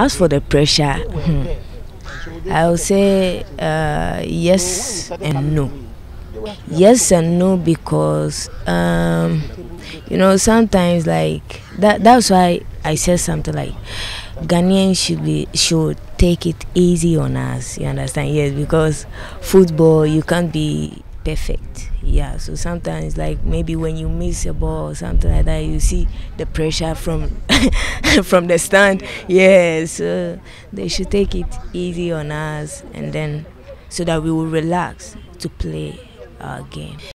As for the pressure, hmm, I will say uh, yes and no. Yes and no because um, you know sometimes like that. That's why I said something like Ghanaians should be should take it easy on us. You understand? Yes, because football you can't be perfect. Yeah, so sometimes like maybe when you miss a ball or something like that, you see the pressure from from the stand. Yeah, so they should take it easy on us and then so that we will relax to play our game.